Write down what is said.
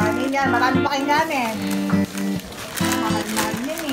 Kanin yan. Marami pa kayong ganin. Mahal-mahal yan eh.